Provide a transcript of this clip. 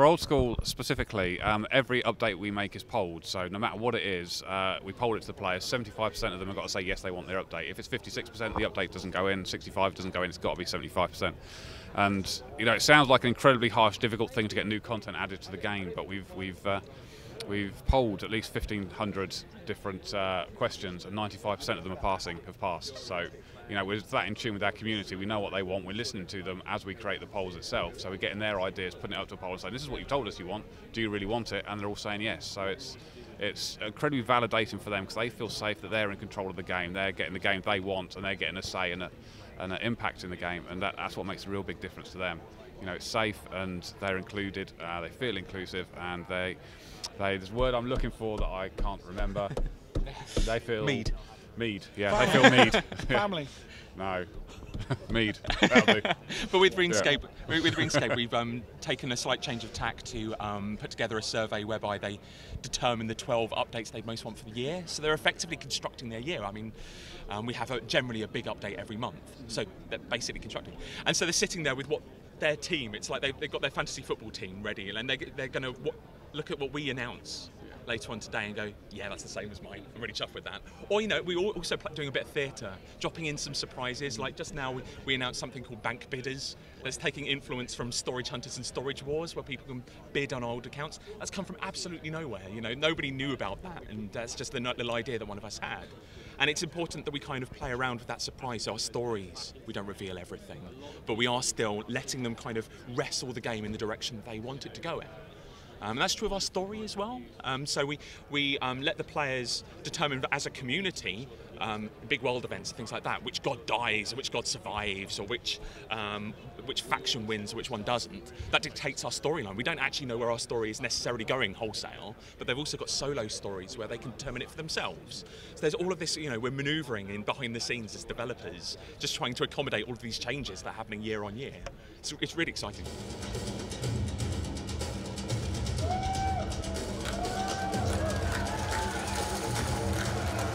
for old school specifically, um, every update we make is polled. So no matter what it is, uh, we poll it to the players. 75% of them have got to say yes, they want their update. If it's 56%, the update doesn't go in. 65 doesn't go in. It's got to be 75%. And you know, it sounds like an incredibly harsh, difficult thing to get new content added to the game, but we've we've uh, we've polled at least 1,500 different uh, questions, and 95% of them are passing, have passed. So, you know, we're that in tune with our community. We know what they want. We're listening to them as we create the polls itself. So we're getting their ideas, putting it up to a poll, and saying, "This is what you've told us you want. Do you really want it?" And they're all saying yes. So it's it's incredibly validating for them because they feel safe that they're in control of the game. They're getting the game they want, and they're getting a say and, a, and an impact in the game, and that, that's what makes a real big difference to them. You know, it's safe and they're included. Uh, they feel inclusive, and they, they. There's a word I'm looking for that I can't remember. they feel Mead. Mead. Yeah, they feel mead. Family. no, mead. But with RuneScape, with with RuneScape, we've um, taken a slight change of tack to um, put together a survey whereby they determine the 12 updates they most want for the year. So they're effectively constructing their year. I mean, um, we have a, generally a big update every month, so they're basically constructing. And so they're sitting there with what their team. It's like they've, they've got their fantasy football team ready, and they, they're going to look at what we announce later on today and go, yeah, that's the same as mine. I'm really chuffed with that. Or, you know, we are also doing a bit of theatre, dropping in some surprises. Like just now, we, we announced something called Bank Bidders that's taking influence from Storage Hunters and Storage Wars, where people can bid on old accounts. That's come from absolutely nowhere. You know, nobody knew about that, and that's just the little idea that one of us had. And it's important that we kind of play around with that surprise. Our stories, we don't reveal everything, but we are still letting them kind of wrestle the game in the direction they want it to go in. Um, and that's true of our story as well. Um, so we, we um, let the players determine as a community, um, big world events, things like that, which god dies, which god survives, or which, um, which faction wins, which one doesn't. That dictates our storyline. We don't actually know where our story is necessarily going wholesale, but they've also got solo stories where they can determine it for themselves. So there's all of this, you know, we're manoeuvring in behind the scenes as developers, just trying to accommodate all of these changes that are happening year on year. It's, it's really exciting.